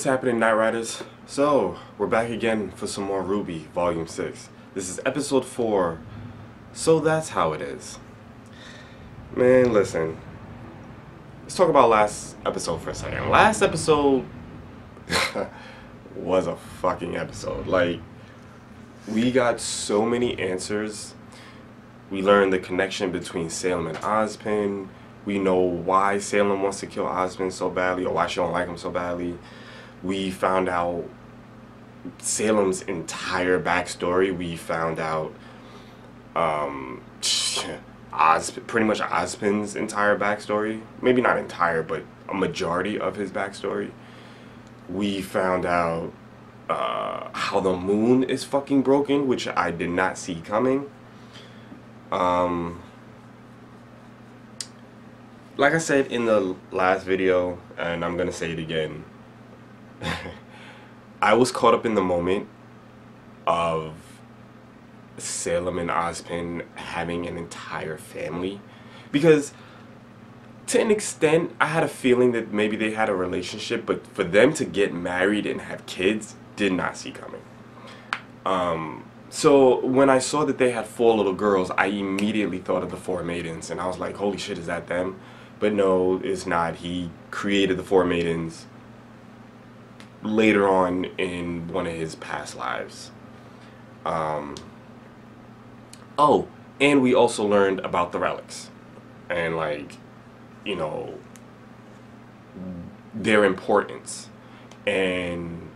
What's happening, Knight Riders? So, we're back again for some more RWBY, Volume 6. This is Episode 4. So that's how it is. Man, listen. Let's talk about last episode for a second. Last episode was a fucking episode. Like, we got so many answers. We learned the connection between Salem and Ozpin. We know why Salem wants to kill Ozpin so badly or why she don't like him so badly. We found out Salem's entire backstory. We found out um, Oz, pretty much Ozpin's entire backstory. Maybe not entire, but a majority of his backstory. We found out uh, how the moon is fucking broken, which I did not see coming. Um, like I said in the last video, and I'm gonna say it again, I was caught up in the moment of Salem and Ozpin having an entire family. Because to an extent, I had a feeling that maybe they had a relationship, but for them to get married and have kids, did not see coming. Um, so when I saw that they had four little girls, I immediately thought of the four maidens, and I was like, holy shit, is that them? But no, it's not. He created the four maidens later on in one of his past lives. Um, oh, and we also learned about the relics. And, like, you know, their importance. And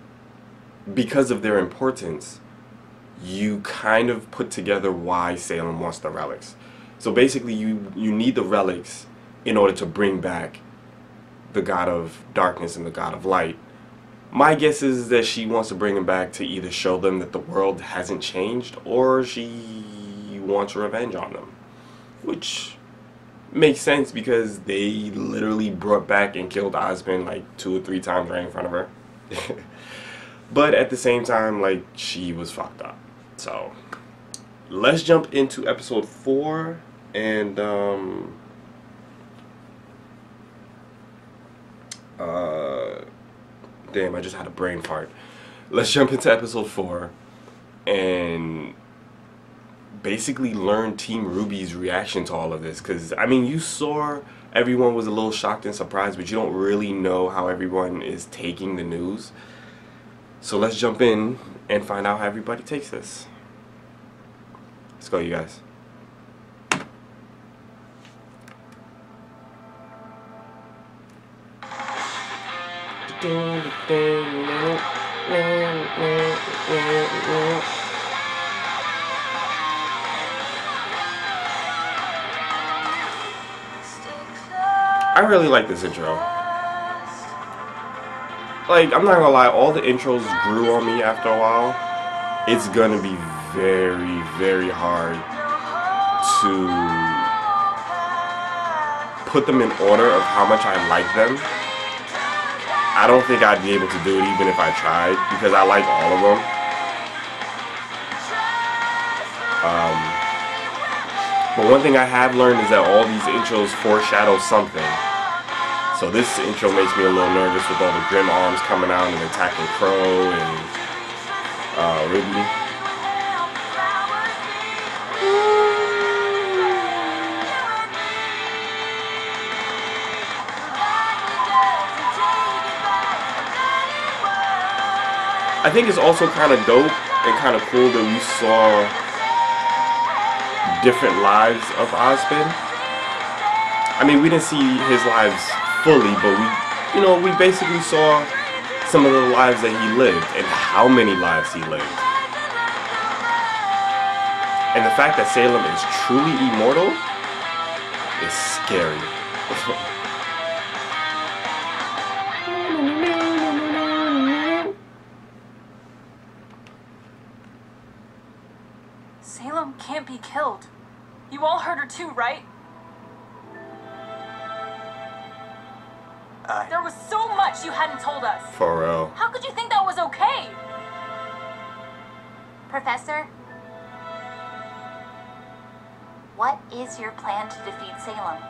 because of their importance, you kind of put together why Salem wants the relics. So basically, you, you need the relics in order to bring back the god of darkness and the god of light. My guess is that she wants to bring him back to either show them that the world hasn't changed or she wants revenge on them. Which makes sense because they literally brought back and killed Ozpin like two or three times right in front of her. but at the same time, like, she was fucked up. So, let's jump into episode four and, um, uh, damn, I just had a brain fart. Let's jump into episode four and basically learn Team RWBY's reaction to all of this. Because, I mean, you saw everyone was a little shocked and surprised, but you don't really know how everyone is taking the news. So let's jump in and find out how everybody takes this. Let's go, you guys. I really like this intro. Like, I'm not gonna lie, all the intros grew on me after a while. It's gonna be very, very hard to put them in order of how much I like them. I don't think I'd be able to do it even if I tried because I like all of them. Um, but one thing I have learned is that all these intros foreshadow something. So this intro makes me a little nervous with all the Grimm Arms coming out and attacking Qrow and uh. I think it's also kind of dope and kind of cool that we saw different lives of Ozpin. I mean, we didn't see his lives fully, but we, you know, we basically saw some of the lives that he lived and how many lives he lived. And the fact that Salem is truly immortal is scary. You all heard her too, right? I... There was so much you hadn't told us. For real. How could you think that was okay? Professor? What is your plan to defeat Salem?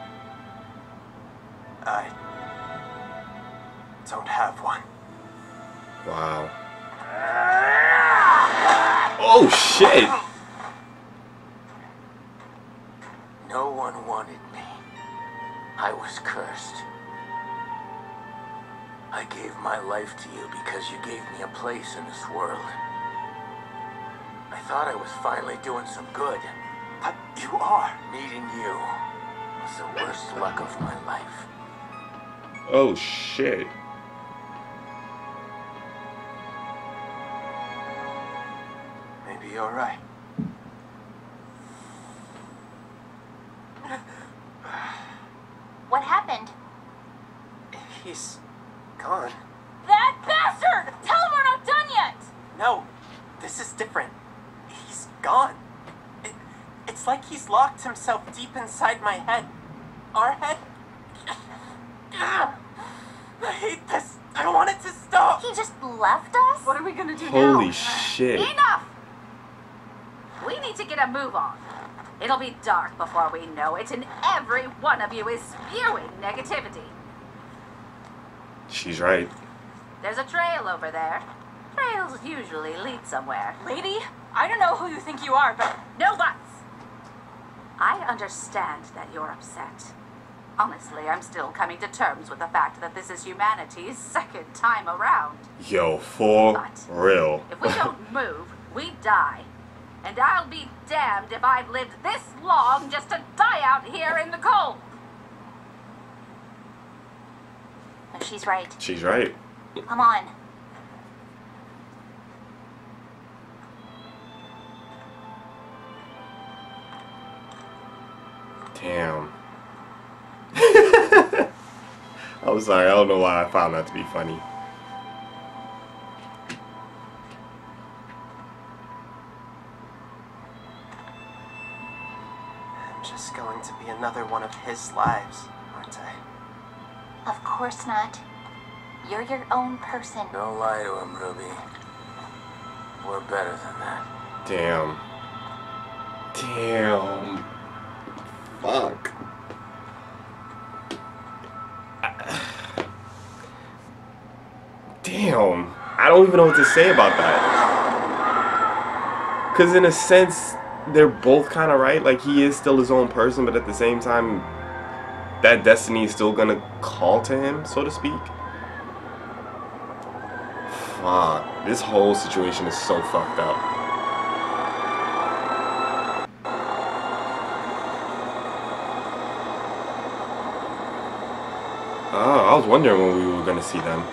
I don't have one. Wow. Oh shit! I was cursed. I gave my life to you because you gave me a place in this world. I thought I was finally doing some good. But you are. Meeting you was the worst luck of my life. Oh shit. Maybe you're right. What happened? He's gone. That bastard! Tell him we're not done yet! No, this is different. He's gone. It, it's like he's locked himself deep inside my head. Our head. I hate this. I want it to stop. He just left us? What are we gonna do now? Holy shit. Enough! We need to get a move on. It'll be dark before we know it, and every one of you is spewing negativity. She's right. There's a trail over there. Trails usually lead somewhere. Lady, I don't know who you think you are, but No buts! I understand that you're upset. Honestly, I'm still coming to terms with the fact that this is humanity's second time around. Yo, for But- real. If we don't move, we die. And I'll be damned if I've lived this long just to die out here in the cold. She's right. She's right. Come on. I'm sorry, I don't know why I found that to be funny. I'm just going to be another one of his lives, aren't I? Of course not. You're your own person. Don't lie to him, Ruby. We're better than that. Damn. Damn. Damn. I don't even know what to say about that. Because, in a sense, they're both kind of right. Like, he is still his own person, but at the same time, that destiny is still to call to him, so to speak. Fuck. This whole situation is so fucked up. Oh, I was wondering when we were gonna see them.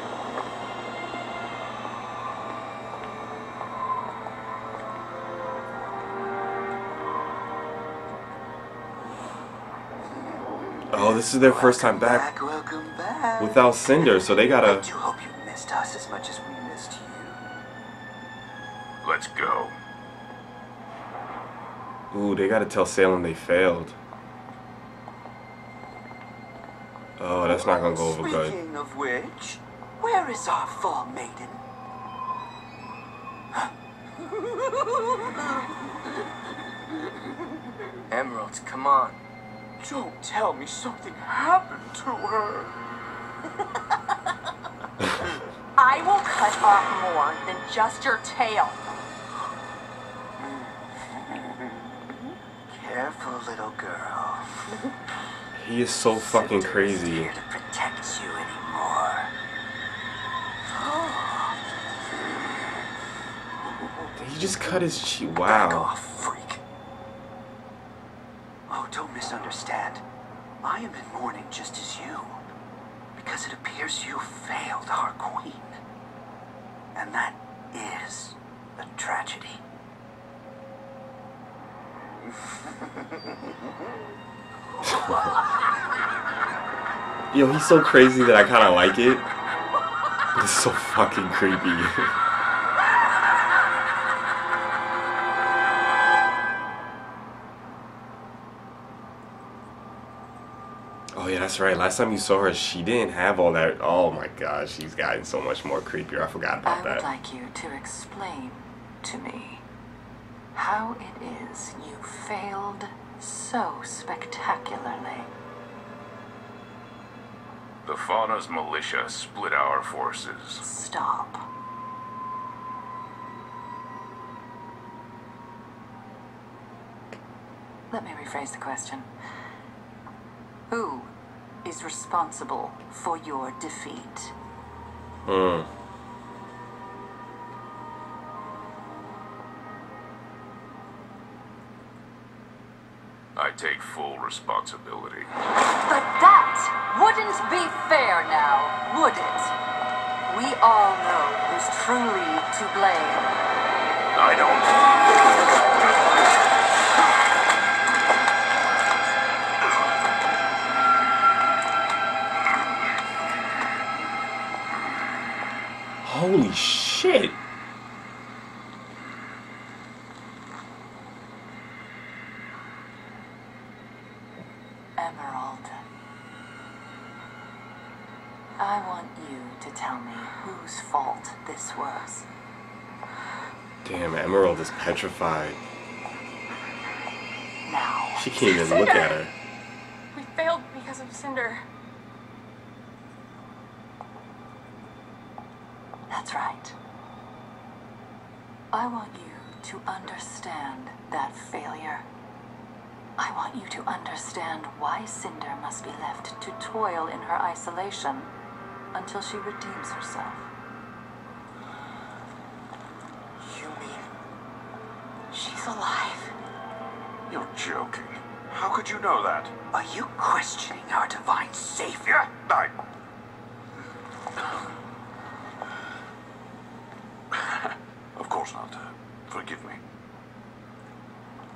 Oh, this is their first time back Welcome back. without Cinder, so they gotta. do hope you missed us as much as we missed you. Let's go. Ooh, they gotta tell Salem they failed. Oh, that's not gonna go over good. Speaking of which, where is our fall maiden? Emerald, come on. Don't tell me something happened to her. I will cut off more than just your tail. Careful, little girl. He is so fucking crazy. Here to protect you anymore. He just cut his cheek. Back Wow. off, freak. Oh, don't misunderstand. I am in mourning just as you. Because it appears you failed our queen. And that is a tragedy. Yo, he's so crazy that I kind of like it. But it's so fucking creepy. oh yeah, that's right. Last time you saw her, she didn't have all that. Oh my god, she's gotten so much more creepier. I forgot about that. I would that. like you to explain to me how it is you failed so spectacularly. The Faunus militia split our forces. Stop. Let me rephrase the question. Who is responsible for your defeat? Hmm. I take full responsibility. But that wouldn't be fair now, would it? We all know who's truly to blame. I don't. Holy shit. Emerald. I want you to tell me whose fault this was. Damn, Emerald is petrified. Now, She can't even look at her. We failed because of Cinder. that's right. I want you to understand that failure. I want you to understand why Cinder must be left to toil in her isolation until she redeems herself. You mean she's alive? You're joking. How could you know that? Are you questioning our divine savior? I. of course not. Forgive me.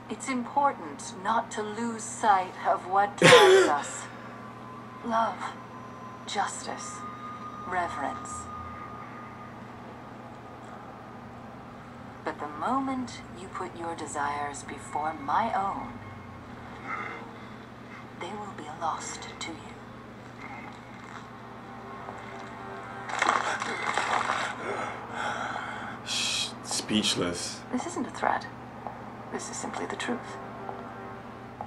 It's important not to lose sight of what drives us love, justice, reverence. But the moment you put your desires before my own, they will be lost to you. Speechless. This isn't a threat. This is simply the truth.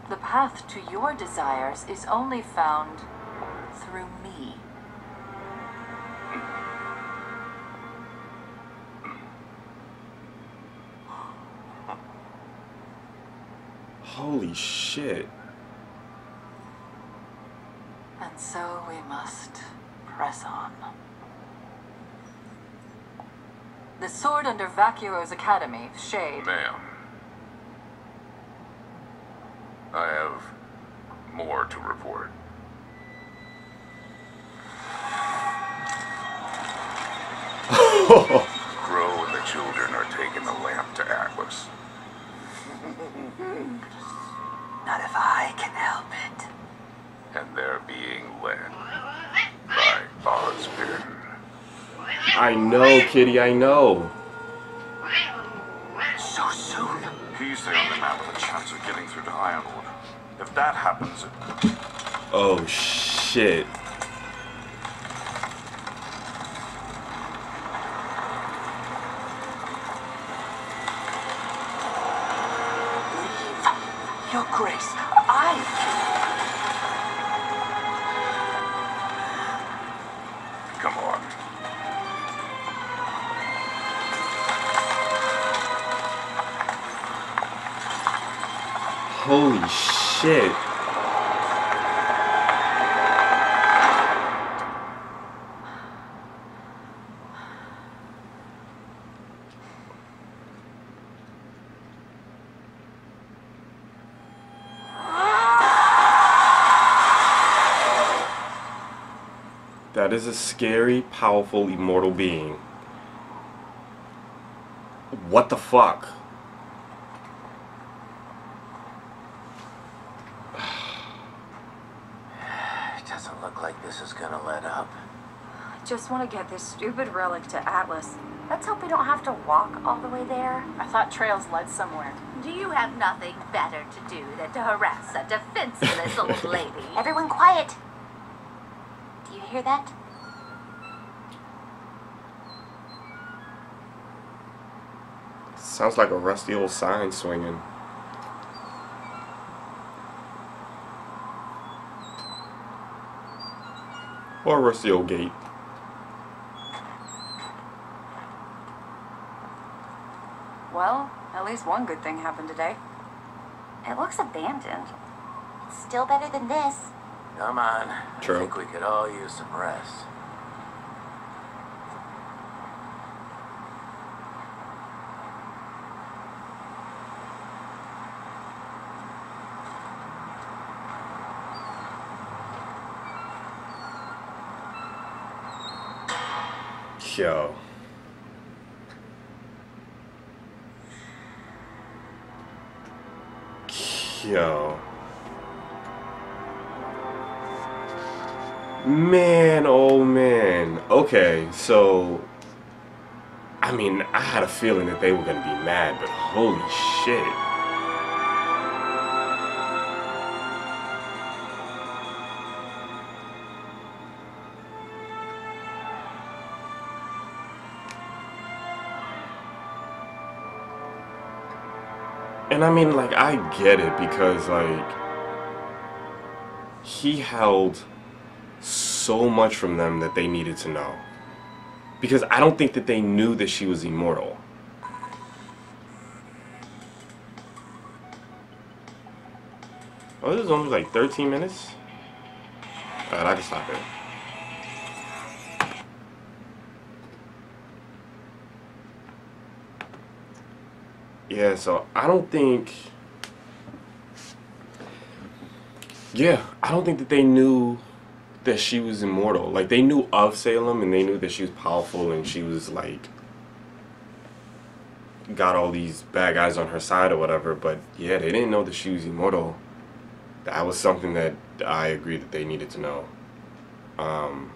The path to your desires is only found through Holy shit. And so we must press on. The sword under Vacuo's academy, Shade. Ma'am. I have more to report. Qrow and the children are taking the lamp to Atlas. Not if I can help it. And they're being led by Ozpin. I know, Kitty, I know. So soon. He's the only man with a chance of getting through to Ironwood. If that happens, it Oh shit. Holy shit. That is a scary, powerful, immortal being. What the fuck? It doesn't look like this is gonna let up. I just want to get this stupid relic to Atlas. Let's hope we don't have to walk all the way there. I thought trails led somewhere. Do you have nothing better to do than to harass a defenseless old lady? Everyone quiet. Do you hear that? Sounds like a rusty old sign swinging. Or a rusty old gate. Well, at least one good thing happened today. It looks abandoned. It's still better than this. Come on. True. I think we could all use some rest. Yo. Yo. Man, oh man. Okay, so. I mean, I had a feeling that they were gonna be mad, but holy shit. And I mean, like, I get it because, like, he held so much from them that they needed to know. Because I don't think that they knew that she was immortal. Oh, this is only like 13 minutes? Alright, I can stop it. Yeah, so I don't think. Yeah, I don't think that they knew that she was immortal. Like they knew of Salem and they knew that she was powerful and she was like got all these bad guys on her side or whatever, but yeah, they didn't know that she was immortal. That was something that I agree that they needed to know. Um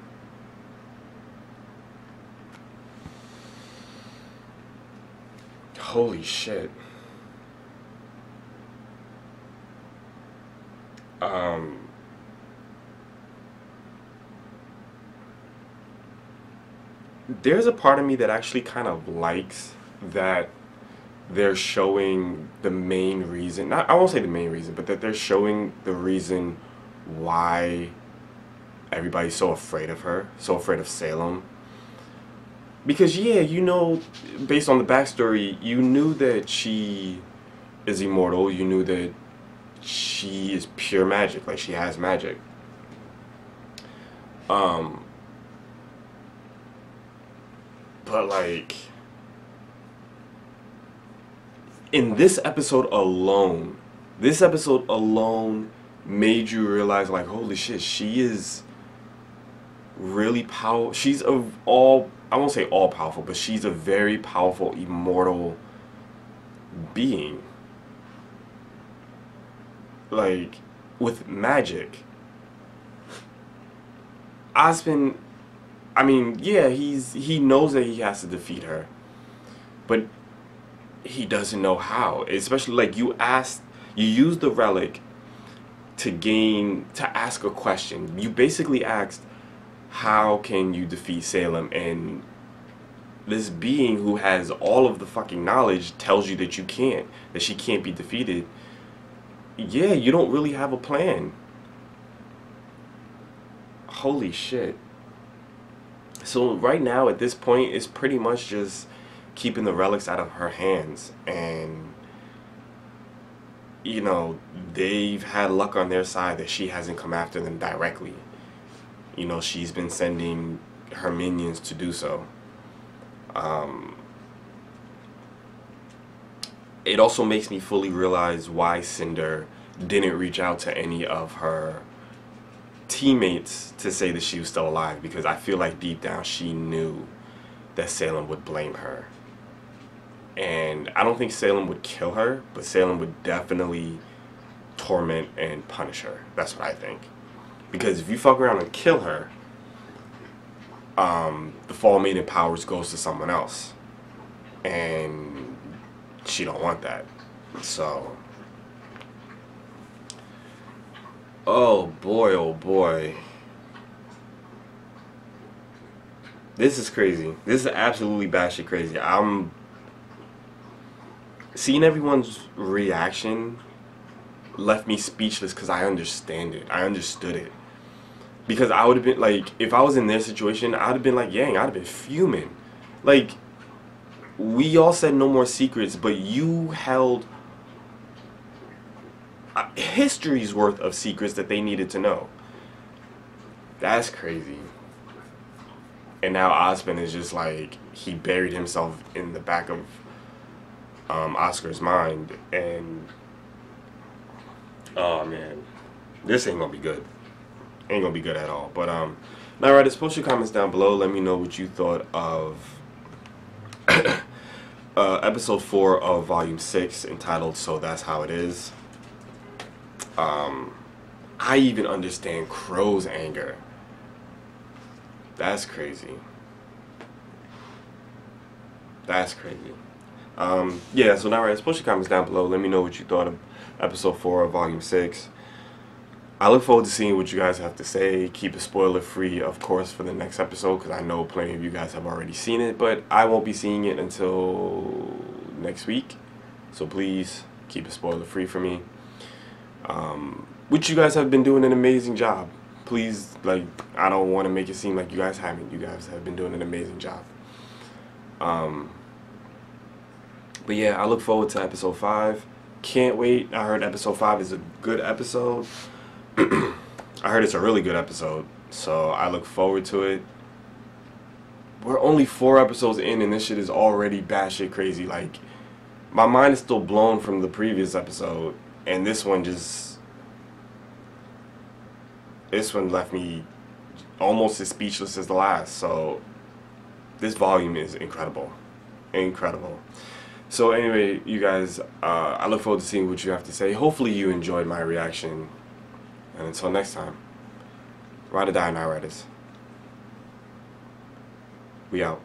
Holy shit. Um there's a part of me that actually kind of likes that they're showing the main reason not I won't say the main reason but that they're showing the reason why everybody's so afraid of her so afraid of Salem because yeah you know based on the backstory you knew that she is immortal. You knew that she is pure magic. Like she has magic. Um but like in this episode alone this episode alone made you realize like holy shit she is really powerful she's of all i won't say all powerful but she's a very powerful immortal being like with magic Ozma I mean, yeah, he's he knows that he has to defeat her, but he doesn't know how. Especially like you asked, you use the relic to gain to ask a question. You basically asked, "How can you defeat Salem?" And this being who has all of the fucking knowledge tells you that you can't, that she can't be defeated. Yeah, you don't really have a plan. Holy shit. So right now at this point it's pretty much just keeping the relics out of her hands and you know they've had luck on their side that she hasn't come after them directly. You know she's been sending her minions to do so. Um, it also makes me fully realize why Cinder didn't reach out to any of her teammates to say that she was still alive because I feel like deep down she knew that Salem would blame her. And I don't think Salem would kill her, but Salem would definitely torment and punish her. That's what I think. Because if you fuck around and kill her, um, the fall maiden powers goes to someone else. And she don't want that. So Oh boy, oh boy. This is crazy. This is absolutely batshit crazy. I'm seeing everyone's reaction left me speechless because I understand it. I understood it. Because I would have been like, if I was in their situation, I'd have been like, Yang, I'd have been fuming. Like, we all said no more secrets, but you held a history's worth of secrets that they needed to know. That's crazy. And now Ozma is just like he buried himself in the back of um, Oscar's mind, and oh man, this ain't gonna be good. Ain't gonna be good at all. But um, now, writers, post your comments down below. Let me know what you thought of uh, episode four of volume six, entitled "So That's How It Is." Um, I even understand Qrow's anger. That's crazy. That's crazy. Um, yeah, so now, right, post your comments down below. Let me know what you thought of episode 4 of volume 6. I look forward to seeing what you guys have to say. Keep it spoiler free, of course, for the next episode because I know plenty of you guys have already seen it, but I won't be seeing it until next week. So please keep it spoiler free for me. Um, which you guys have been doing an amazing job. Please, like, I don't want to make it seem like you guys haven't. You guys have been doing an amazing job. Um, but yeah, I look forward to episode five. Can't wait. I heard episode five is a good episode. I heard it's a really good episode, so I look forward to it. We're only four episodes in, and this shit is already batshit crazy. Like, my mind is still blown from the previous episode, and this one just. This one left me almost as speechless as the last, so. This volume is incredible. Incredible. So anyway, you guys, uh, I look forward to seeing what you have to say. Hopefully you enjoyed my reaction. And until next time, ride or die, Knight Riders. We out.